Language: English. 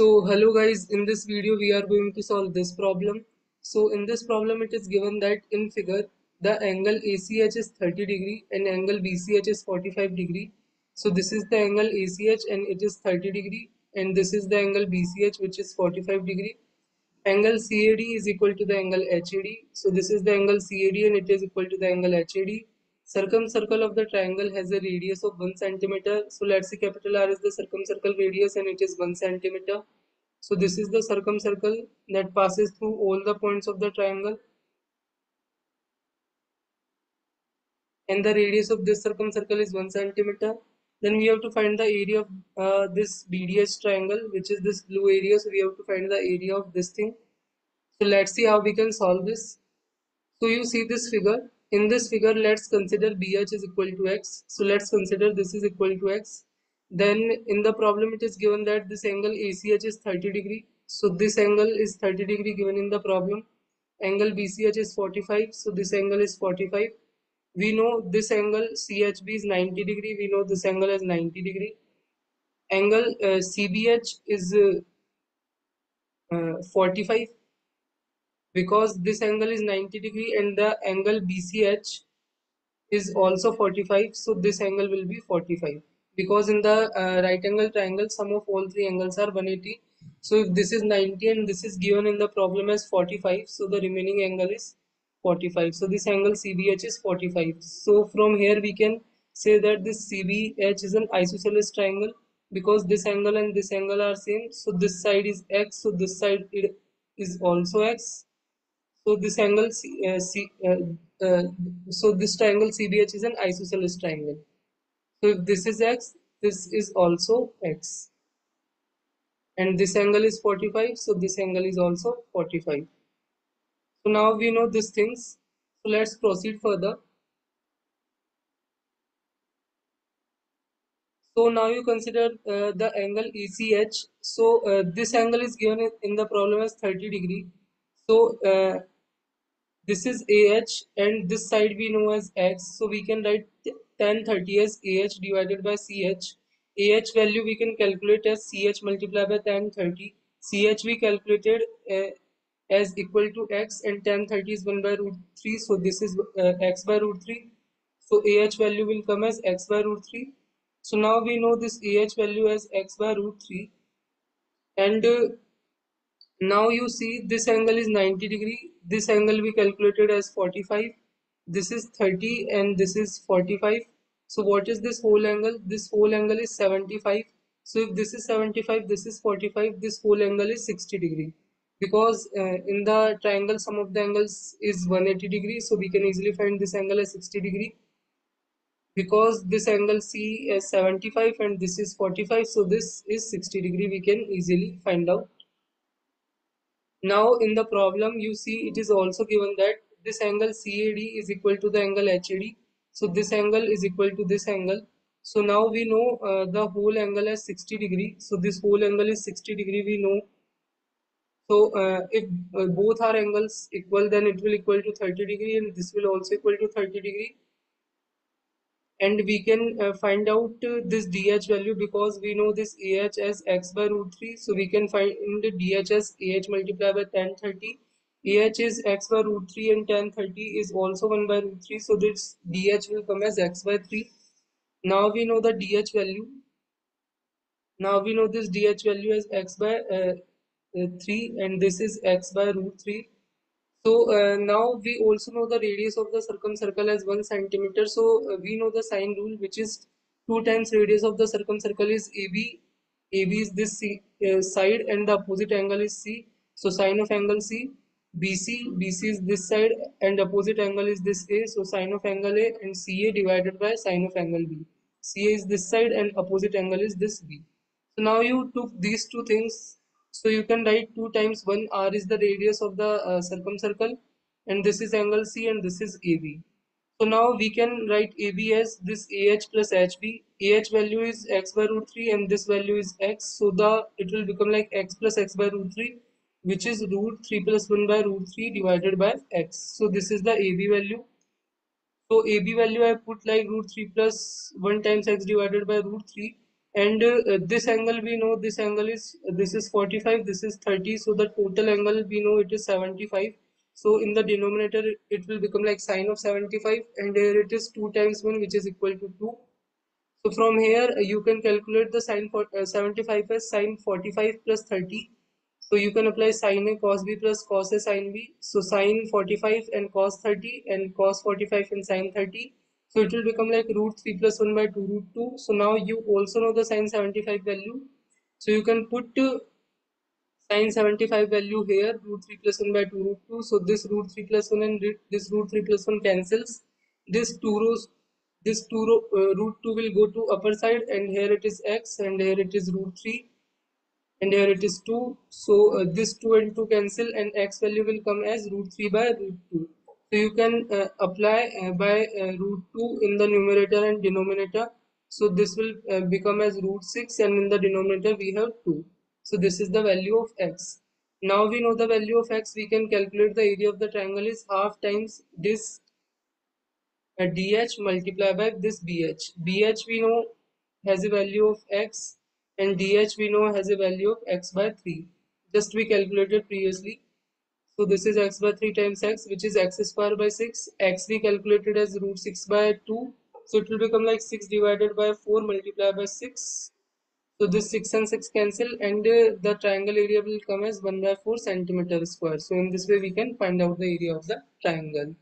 So hello guys, in this video we are going to solve this problem. So in this problem it is given that in figure the angle ACH is 30 degree and angle BCH is 45 degree. So this is the angle ACH and it is 30 degree and this is the angle BCH which is 45 degree. Angle CAD is equal to the angle HAD. So this is the angle CAD and it is equal to the angle HAD. Circumcircle of the triangle has a radius of 1 centimeter. So let's see capital R is the circumcircle radius and it is 1 centimeter. So this is the circumcircle that passes through all the points of the triangle. And the radius of this circumcircle is 1 centimeter. Then we have to find the area of uh, this BDS triangle which is this blue area. So we have to find the area of this thing. So let's see how we can solve this. So you see this figure in this figure let's consider bh is equal to x. So let's consider this is equal to x. Then in the problem it is given that this angle ACH is 30 degree. So this angle is 30 degree given in the problem. Angle BCH is 45 so this angle is 45 we know this angle CHB is 90 degree. We know this angle is 90 degree. Angle uh, CBH is uh, uh, 45 because this angle is 90 degree and the angle BCH is also 45 so this angle will be 45 because in the uh, right angle triangle sum of all three angles are 180 so if this is 90 and this is given in the problem as 45 so the remaining angle is 45 so this angle CBH is 45 so from here we can say that this CBH is an isosceles triangle because this angle and this angle are same. So this side is x so this side is also x so this angle C, uh, C uh, uh, so this triangle CBH is an isosceles triangle. So if this is x, this is also x. And this angle is 45, so this angle is also 45. So now we know these things. So let's proceed further. So now you consider uh, the angle ECH. So uh, this angle is given in the problem as 30 degree. So uh, this is AH and this side we know as X. So we can write tan 30 as AH divided by CH AH value we can calculate as CH multiplied by tan 30 CH we calculated uh, as equal to X and tan 30 is 1 by root 3 so this is uh, X by root 3 so AH value will come as X by root 3 so now we know this AH value as X by root 3 and uh, now you see this angle is 90 degree. This angle we calculated as 45 this is 30 and this is 45 so what is this whole angle? This whole angle is 75 so if this is 75 this is 45 this whole angle is 60 degree. Because uh, in the triangle sum of the angles is 180 degree so we can easily find this angle as 60 degree. Because this angle C is 75 and this is 45 so this is 60 degree we can easily find out now in the problem you see it is also given that this angle CAD is equal to the angle HAD. So this angle is equal to this angle. So now we know uh, the whole angle is 60 degree. So this whole angle is 60 degree we know. So uh, if uh, both are angles equal then it will equal to 30 degree and this will also equal to 30 degree and we can uh, find out uh, this dh value because we know this ah as x by root 3 so we can find the dh as ah multiplied by tan 30 ah is x by root 3 and tan 30 is also 1 by root 3 so this dh will come as x by 3 now we know the dh value. Now we know this dh value as x by uh, uh, 3 and this is x by root 3 so uh, now we also know the radius of the circumcircle as 1 centimeter. So uh, we know the sine rule which is 2 times radius of the circumcircle is AB. AB is this C, uh, side and the opposite angle is C. So sine of angle C. BC, BC is this side and opposite angle is this A. So sine of angle A and CA divided by sine of angle B. CA is this side and opposite angle is this B. So now you took these two things so you can write 2 times 1 r is the radius of the uh, circumcircle and this is angle C and this is AB. So now we can write AB as this AH plus HB. AH value is x by root 3 and this value is x. So the it will become like x plus x by root 3 which is root 3 plus 1 by root 3 divided by x. So this is the AB value. So AB value I put like root 3 plus 1 times x divided by root 3 and uh, this angle we know this angle is this is 45 this is 30 so the total angle we know it is 75 so in the denominator it will become like sine of 75 and here it is 2 times 1 which is equal to 2 so from here you can calculate the sine for uh, 75 as sine 45 plus 30 so you can apply sine a cos b plus cos a sine b. So sine 45 and cos 30 and cos 45 and sine 30 so it will become like root 3 plus 1 by 2 root 2. So now you also know the sine 75 value. So you can put uh, sine 75 value here root 3 plus 1 by 2 root 2. So this root 3 plus 1 and this root 3 plus 1 cancels. This 2 rows this 2 row, uh, root 2 will go to upper side and here it is x and here it is root 3 and here it is 2 so uh, this 2 and 2 cancel and x value will come as root 3 by root 2 so you can uh, apply uh, by uh, root 2 in the numerator and denominator. So this will uh, become as root 6 and in the denominator we have 2. So this is the value of x. Now we know the value of x, we can calculate the area of the triangle is half times this uh, dh multiplied by this bh. bh we know has a value of x and dh we know has a value of x by 3. Just we calculated previously. So this is x by 3 times x which is x square by 6. x we calculated as root 6 by 2. So it will become like 6 divided by 4 multiplied by 6. So this 6 and 6 cancel and uh, the triangle area will come as 1 by 4 centimeter square. So in this way we can find out the area of the triangle.